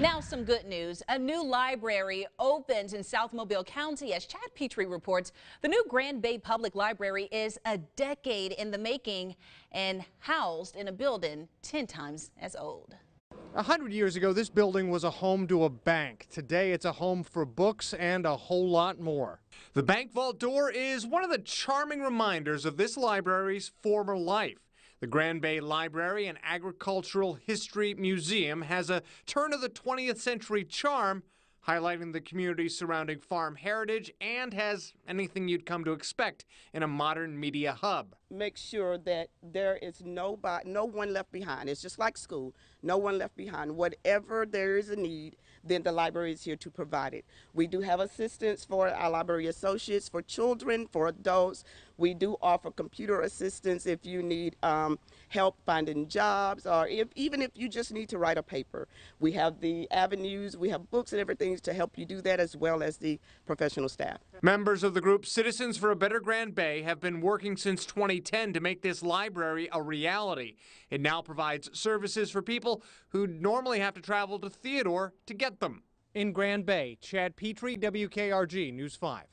Now some good news. A new library opens in South Mobile County. As Chad Petrie reports, the new Grand Bay Public Library is a decade in the making and housed in a building 10 times as old. A hundred years ago, this building was a home to a bank. Today, it's a home for books and a whole lot more. The bank vault door is one of the charming reminders of this library's former life. The Grand Bay Library and Agricultural History Museum has a turn of the 20th century charm, highlighting the communities surrounding farm heritage and has anything you'd come to expect in a modern media hub. Make sure that there is no, no one left behind. It's just like school, no one left behind. Whatever there is a need, then the library is here to provide it. We do have assistance for our library associates, for children, for adults. We do offer computer assistance if you need um, help finding jobs or if, even if you just need to write a paper. We have the avenues, we have books and everything to help you do that as well as the professional staff. Members of the group Citizens for a Better Grand Bay have been working since 2010 to make this library a reality. It now provides services for people who normally have to travel to Theodore to get them. In Grand Bay, Chad Petrie, WKRG News 5.